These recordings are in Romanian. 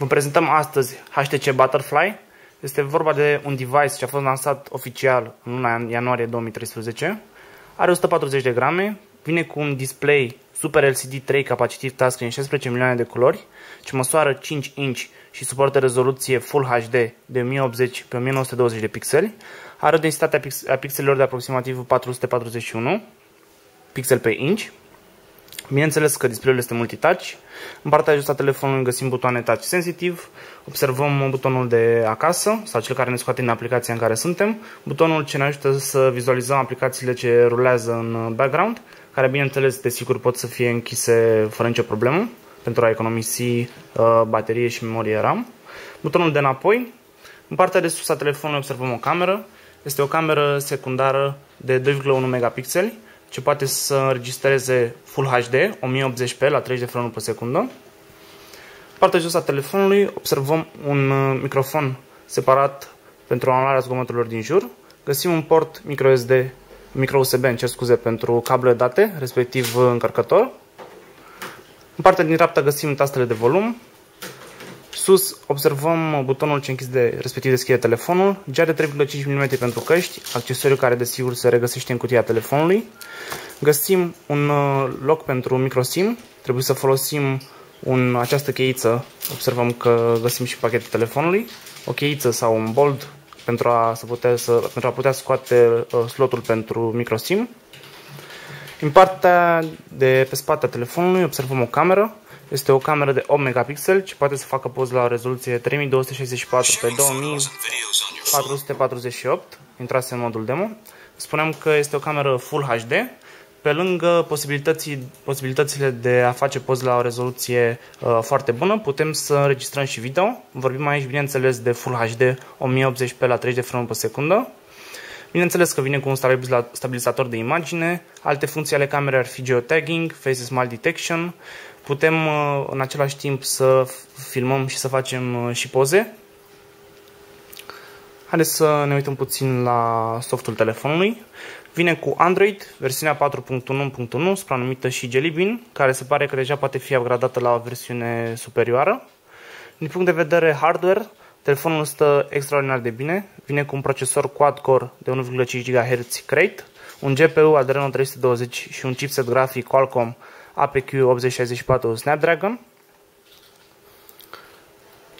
Vă prezentăm astăzi HTC Butterfly. Este vorba de un device ce a fost lansat oficial în luna ianuarie 2013. Are 140 de grame, vine cu un display Super LCD 3 capacitiv touchscreen 16 milioane de culori, ce măsoară 5 inch și suportă rezoluție Full HD de 1080 pe 1920 de pixeli. Are o densitate a pixelilor de aproximativ 441 pixel pe inch Bineînțeles că display-ul este multitouch. În partea jos a telefonului găsim butoane touch sensitive. Observăm butonul de acasă sau cel care ne scoate din aplicația în care suntem. Butonul ce ne ajută să vizualizăm aplicațiile ce rulează în background, care bineînțeles desigur pot să fie închise fără nicio problemă pentru a economisi uh, baterie și memorie RAM. Butonul de înapoi. În partea de sus a telefonului observăm o cameră. Este o cameră secundară de 2,1 megapixeli ce poate să înregistreze Full HD 1080p la 30 de frame pe secundă. Partea jos a telefonului observăm un uh, microfon separat pentru anularea zgomotelor din jur. Găsim un port microSD, micro-USB, cer scuze, pentru cable date, respectiv uh, încărcător. În partea din dreapta găsim tastele de volum, Sus observăm butonul ce închide, respectiv deschide telefonul, gea de 3,5 mm pentru căști, accesoriu care desigur se regăsește în cutia telefonului. Găsim un uh, loc pentru microSIM, trebuie să folosim un, această cheiță, observăm că găsim și pachetul telefonului, o cheiță sau un bold pentru a, să putea, să, pentru a putea scoate uh, slotul pentru microSIM. În partea de pe spate a telefonului observăm o cameră este o cameră de 8 megapixel și poate să facă poze la o rezoluție 3264 pe 2448. Intrase în modul demo. Spuneam că este o cameră Full HD. Pe lângă posibilității, posibilitățile de a face poze la o rezoluție uh, foarte bună, putem să înregistrăm și video. Vorbim aici, bineînțeles, de Full HD 1080p la 30 de frame pe secundă. Bineînțeles că vine cu un stabilizator de imagine, alte funcții ale camerei ar fi geotagging, face smile detection, putem uh, în același timp să filmăm și să facem uh, și poze. Haideți să ne uităm puțin la softul telefonului. Vine cu Android, versiunea 4.1.1, supranumită și Jelly Bean, care se pare că deja poate fi upgradată la o versiune superioară. Din punct de vedere hardware, telefonul stă extraordinar de bine. Vine cu un procesor quad-core de 1,5 GHz Crate, un GPU Adreno 320 și un chipset grafic Qualcomm APQ 8064 Snapdragon,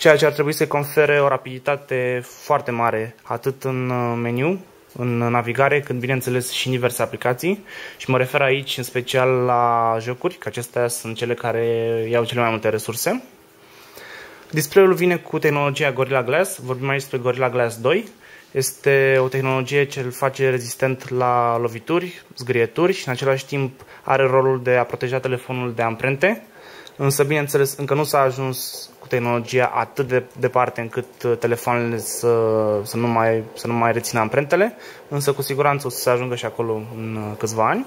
ceea ce ar trebui să confere o rapiditate foarte mare atât în uh, meniu, în navigare, cât bineînțeles și în diverse aplicații. Și mă refer aici în special la jocuri, că acestea sunt cele care iau cele mai multe resurse. Display-ul vine cu tehnologia Gorilla Glass, vorbim aici despre Gorilla Glass 2, este o tehnologie ce îl face rezistent la lovituri, zgrieturi și în același timp are rolul de a proteja telefonul de amprente. Însă, bineînțeles, încă nu s-a ajuns cu tehnologia atât de departe încât telefoanele să, să, nu mai, să nu mai rețină amprentele, însă cu siguranță o să se ajungă și acolo în câțiva ani.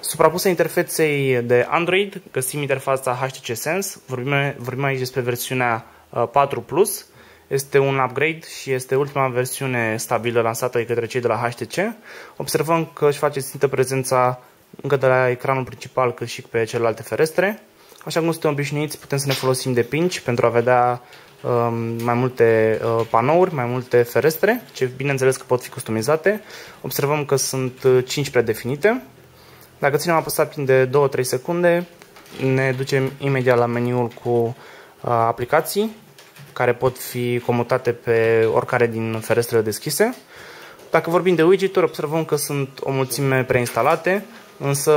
Suprapusă interfeței de Android, găsim interfața HTC Sense, vorbim, vorbim aici despre versiunea 4 uh, Plus, este un upgrade și este ultima versiune stabilă lansată de către cei de la HTC. Observăm că își face țintă prezența încă de la ecranul principal cât și pe celelalte ferestre. Așa cum suntem obișnuiți, putem să ne folosim de pinch pentru a vedea um, mai multe uh, panouri, mai multe ferestre, ce bineînțeles că pot fi customizate. Observăm că sunt 5 uh, predefinite. Dacă ținem apăsat timp de 2-3 secunde, ne ducem imediat la meniul cu uh, aplicații care pot fi comutate pe oricare din ferestrele deschise. Dacă vorbim de widget-uri, observăm că sunt o mulțime preinstalate, însă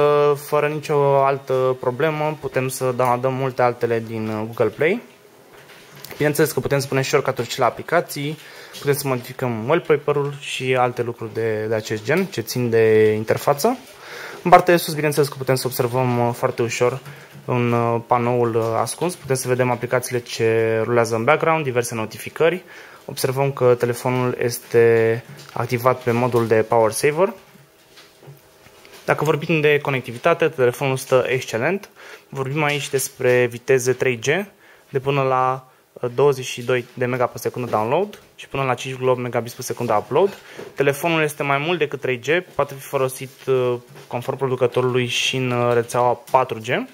fără nicio altă problemă putem să downloadăm multe altele din Google Play. Bineînțeles că putem să punem shortcut-uri și la aplicații, putem să modificăm wallpaper-ul și alte lucruri de, de acest gen, ce țin de interfață. În partea de sus, bineînțeles că putem să observăm foarte ușor în uh, panoul uh, ascuns. Putem să vedem aplicațiile ce rulează în background, diverse notificări. Observăm că telefonul este activat pe modul de Power Saver. Dacă vorbim de conectivitate, telefonul stă excelent. Vorbim aici despre viteze 3G de până la 22 uh, de mega pe secundă download și până la 5,8 megabits pe secundă upload. Telefonul este mai mult decât 3G, poate fi folosit conform producătorului și în rețeaua 4G.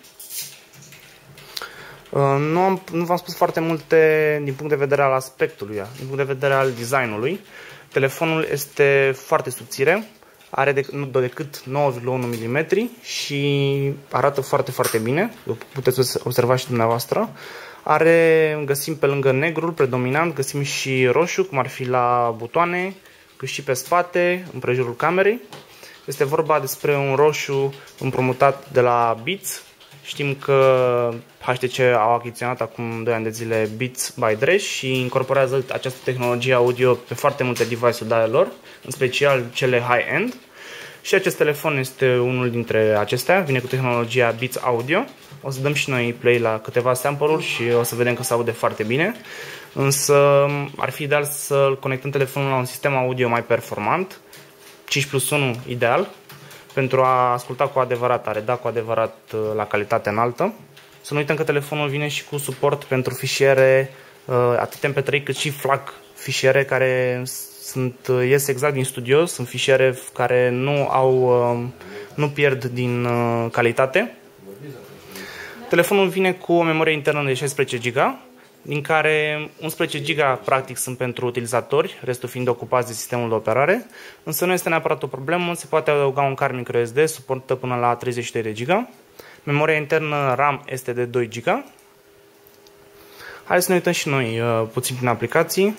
Uh, nu, am, nu v-am spus foarte multe din punct de vedere al aspectului, din punct de vedere al designului. Telefonul este foarte subțire, are de, nu decât 9,1 mm și arată foarte, foarte bine, puteți observa și dumneavoastră. Are, găsim pe lângă negrul predominant, găsim și roșu, cum ar fi la butoane, cât și pe spate, în prejurul camerei. Este vorba despre un roșu împrumutat de la Beats. Știm că HTC au achiziționat acum 2 ani de zile Beats by Dresh și incorporează această tehnologie audio pe foarte multe device-uri de ale lor, în special cele high-end. Și acest telefon este unul dintre acestea, vine cu tehnologia Beats Audio. O să dăm și noi play la câteva sample-uri și o să vedem că se aude foarte bine. Însă ar fi ideal să conectăm telefonul la un sistem audio mai performant, 5 plus 1 ideal, pentru a asculta cu adevărat, a reda cu adevărat uh, la calitate înaltă. Să nu uităm că telefonul vine și cu suport pentru fișiere uh, atât MP3 cât și FLAC, fișiere care sunt, uh, ies exact din studio, sunt fișiere care nu au, nu pierd din calitate. Telefonul vine cu o memorie internă de 16 GB, din care 11 GB practic sunt pentru utilizatori, restul fiind ocupați de sistemul de operare, însă nu este neapărat o problemă, se poate adăuga un card microSD, suportă până la 32 de GB. Memoria internă RAM este de 2 GB. Hai să ne uităm și noi uh, puțin prin aplicații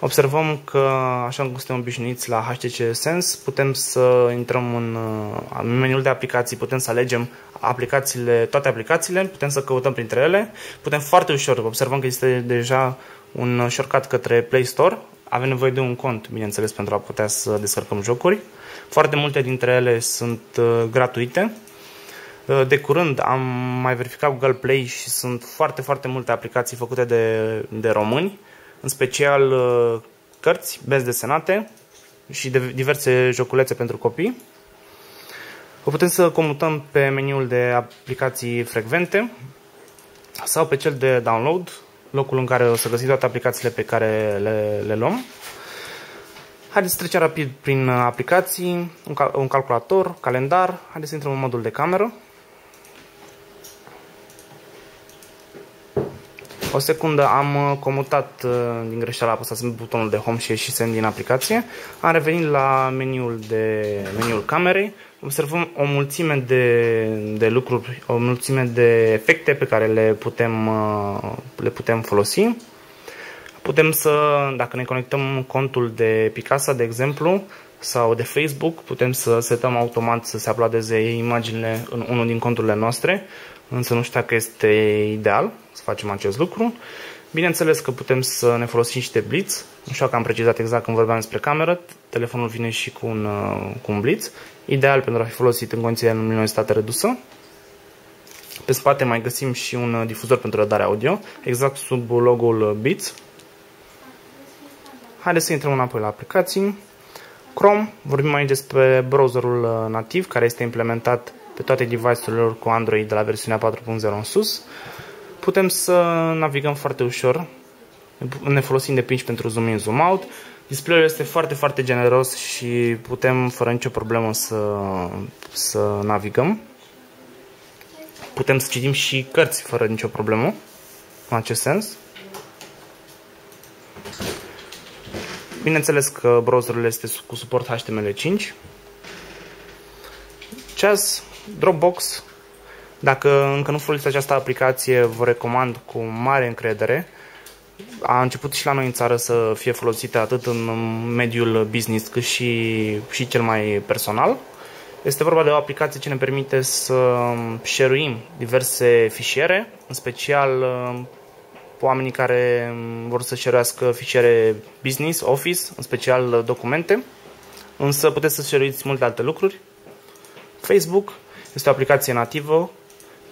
observăm că, așa cum suntem obișnuiți la HTC Sense, putem să intrăm în, uh, în meniul de aplicații, putem să alegem aplicațiile, toate aplicațiile, putem să căutăm printre ele, putem foarte ușor, observăm că este deja un shortcut către Play Store, avem nevoie de un cont, bineînțeles, pentru a putea să descărcăm jocuri. Foarte multe dintre ele sunt uh, gratuite. Uh, de curând am mai verificat Google Play și sunt foarte, foarte multe aplicații făcute de, de români în special uh, cărți, benzi desenate și de diverse joculețe pentru copii. O putem să comutăm pe meniul de aplicații frecvente sau pe cel de download, locul în care o să găsiți toate aplicațiile pe care le, le luăm. Haideți să trecem rapid prin aplicații, un, cal un calculator, calendar. Haideți să intrăm în modul de cameră. O secundă am uh, comutat uh, din greșeală, apăsasem butonul de home și ieșisem din aplicație. Am revenit la meniul, de, meniul camerei. Observăm o mulțime de, de lucruri, o mulțime de efecte pe care le putem, uh, le putem folosi. Putem să, dacă ne conectăm contul de Picasa, de exemplu, sau de Facebook, putem să setăm automat să se uploadeze imaginile în unul din conturile noastre, însă nu știu dacă este ideal să facem acest lucru. Bineînțeles că putem să ne folosim și de blitz, nu știu dacă am precizat exact când vorbeam despre cameră, telefonul vine și cu un, uh, cu un blitz, ideal pentru a fi folosit în condiții de luminositate redusă. Pe spate mai găsim și un uh, difuzor pentru rădare audio, exact sub logo-ul Beats. Haideți să intrăm înapoi la aplicații. Chrome, vorbim aici despre browserul uh, nativ care este implementat pe toate device-urile cu Android de la versiunea 4.0 în sus. Putem să navigăm foarte ușor, ne folosim de pinch pentru zoom in, zoom out. Display-ul este foarte, foarte generos și putem fără nicio problemă să, să navigăm. Putem să citim și cărți fără nicio problemă, în acest sens. Bineînțeles că browserul este cu suport HTML5. Ceas, Dropbox. Dacă încă nu folosiți această aplicație, vă recomand cu mare încredere. A început și la noi în țară să fie folosită atât în mediul business cât și, și cel mai personal. Este vorba de o aplicație ce ne permite să share diverse fișiere, în special oamenii care vor să șeruiască fișiere business, office, în special documente, însă puteți să șeruiți multe alte lucruri. Facebook este o aplicație nativă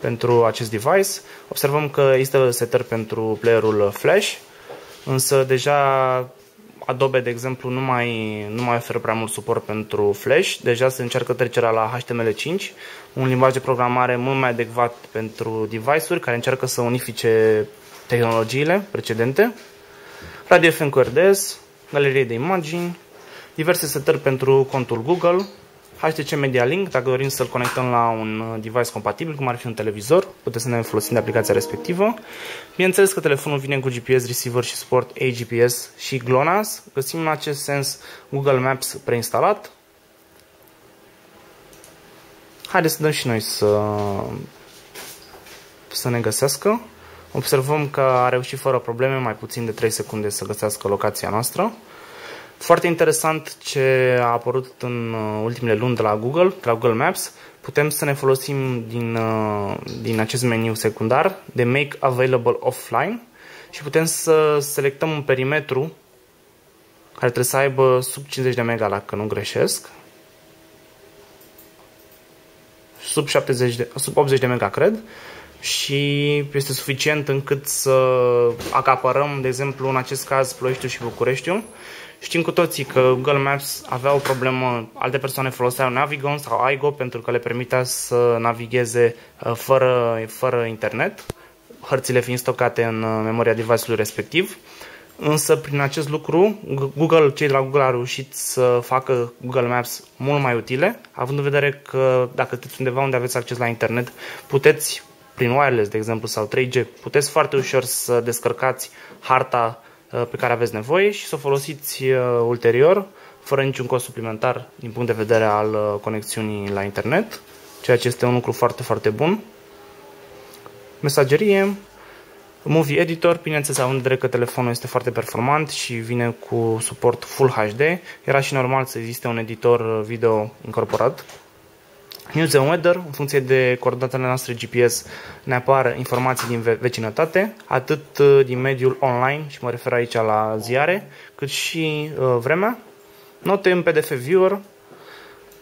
pentru acest device. Observăm că există setări pentru playerul Flash, însă deja Adobe, de exemplu, nu mai, nu mai oferă prea mult suport pentru Flash. Deja se încearcă trecerea la HTML5, un limbaj de programare mult mai adecvat pentru device-uri care încearcă să unifice tehnologiile precedente, Radio FM cu RDS, galerie de imagini, diverse setări pentru contul Google, HTC Media Link, dacă dorim să-l conectăm la un uh, device compatibil, cum ar fi un televizor, puteți să ne folosim de aplicația respectivă. Bineînțeles că telefonul vine cu GPS receiver și suport AGPS și GLONASS. Găsim în acest sens Google Maps preinstalat. Haideți să dăm și noi să, să ne găsească. Observăm că a reușit fără probleme, mai puțin de 3 secunde să găsească locația noastră. Foarte interesant ce a apărut în uh, ultimele luni de la Google, de la Google Maps. Putem să ne folosim din, uh, din acest meniu secundar de Make Available Offline și putem să selectăm un perimetru care trebuie să aibă sub 50 de mega dacă nu greșesc. Sub, 70 de, sub 80 de mega cred și este suficient încât să acapărăm, de exemplu, în acest caz, Ploieștiul și Bucureștiul. Știm cu toții că Google Maps avea o problemă, alte persoane foloseau Navigon sau iGo pentru că le permitea să navigheze uh, fără, fără internet, hărțile fiind stocate în uh, memoria device-ului respectiv. Însă prin acest lucru, Google, cei de la Google au reușit să facă Google Maps mult mai utile, având în vedere că dacă sunteți undeva unde aveți acces la internet, puteți prin wireless, de exemplu, sau 3G, puteți foarte ușor să descărcați harta uh, pe care aveți nevoie și să o folosiți uh, ulterior, fără niciun cost suplimentar din punct de vedere al uh, conexiunii la internet, ceea ce este un lucru foarte, foarte bun. Mesagerie, Movie Editor, bineînțeles, având în vedere că telefonul este foarte performant și vine cu suport Full HD, era și normal să existe un editor video incorporat News and Weather, în funcție de coordonatele noastre GPS, ne apar informații din vecinătate, atât uh, din mediul online, și mă refer aici la ziare, cât și uh, vremea. Note în PDF Viewer,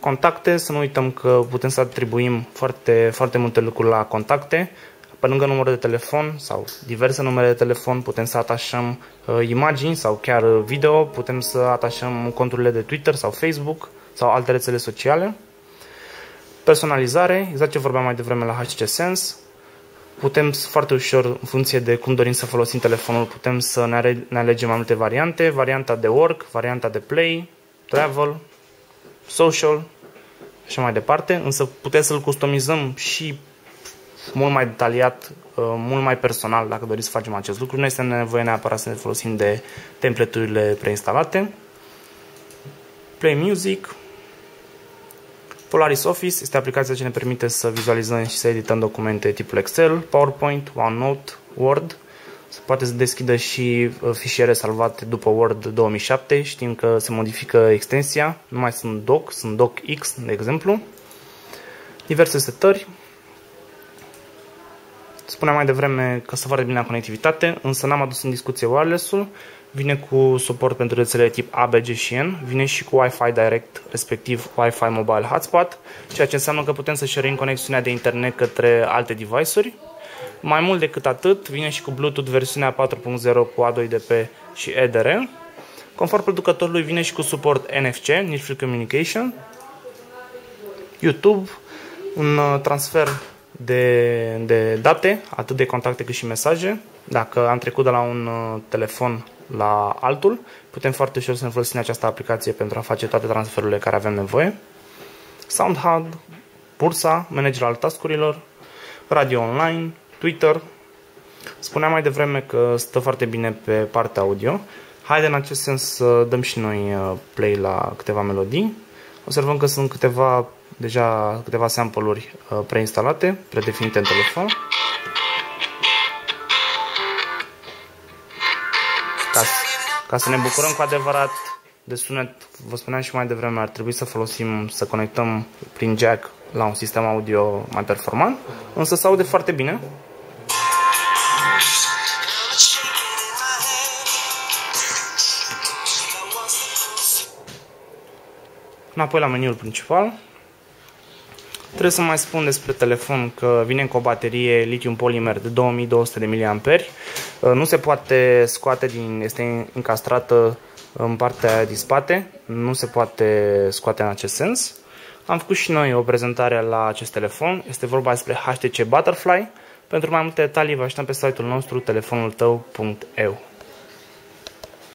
contacte, să nu uităm că putem să atribuim foarte, foarte multe lucruri la contacte. Pe lângă numărul de telefon sau diverse numere de telefon, putem să atașăm uh, imagini sau chiar video, putem să atașăm conturile de Twitter sau Facebook sau alte rețele sociale. Personalizare, exact ce vorbeam mai devreme la HTC Sense. Putem foarte ușor, în funcție de cum dorim să folosim telefonul, putem să ne, ne alegem mai multe variante. Varianta de work, varianta de play, travel, social și mai departe. Însă putem să-l customizăm și mult mai detaliat, uh, mult mai personal dacă doriți să facem acest lucru. Nu este nevoie neapărat să ne folosim de template-urile preinstalate. Play Music, Polaris Office este aplicația ce ne permite să vizualizăm și să edităm documente tipul Excel, PowerPoint, OneNote, Word. Se poate să deschidă și uh, fișiere salvate după Word 2007. Știm că se modifică extensia. Nu mai sunt doc, sunt docx, de exemplu. Diverse setări. Spuneam mai devreme că se foarte bine la conectivitate, însă n-am adus în discuție wireless-ul. Vine cu suport pentru rețele tip ABG și N, vine și cu Wi-Fi Direct, respectiv Wi-Fi Mobile Hotspot, ceea ce înseamnă că putem să share conexiunea de internet către alte device-uri. Mai mult decât atât, vine și cu Bluetooth versiunea 4.0 cu A2DP și EDR. Conform producătorului vine și cu suport NFC, Near Free Communication, YouTube, un uh, transfer de, de date, atât de contacte cât și mesaje. Dacă am trecut de la un uh, telefon la altul, putem foarte ușor să ne folosim această aplicație pentru a face toate transferurile care avem nevoie. SoundHub, Bursa, manager al tascurilor, radio online, Twitter. Spuneam mai devreme că stă foarte bine pe partea audio. Haide în acest sens să dăm și noi uh, play la câteva melodii. Observăm că sunt câteva, deja câteva sample-uri uh, preinstalate, predefinite în telefon. Ca să ne bucurăm cu adevărat de sunet, vă spuneam și mai devreme, ar trebui să folosim, să conectăm prin jack la un sistem audio mai performant, însă se aude foarte bine. Înapoi la meniul principal. Trebuie să mai spun despre telefon că vine cu o baterie lithium polimer de 2200 mAh. Nu se poate scoate din, este încastrată în partea din spate, nu se poate scoate în acest sens. Am făcut și noi o prezentare la acest telefon, este vorba despre HTC Butterfly. Pentru mai multe detalii vă așteptăm pe site-ul nostru telefonul tău.eu